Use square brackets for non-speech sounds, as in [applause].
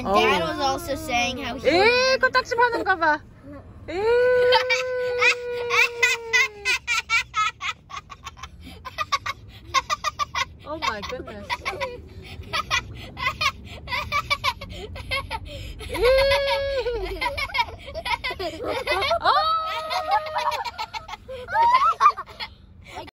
And oh. Dad was also saying how he... Eh, kotak sipanan ka ba? Oh my goodness. [laughs] Eh. [laughs]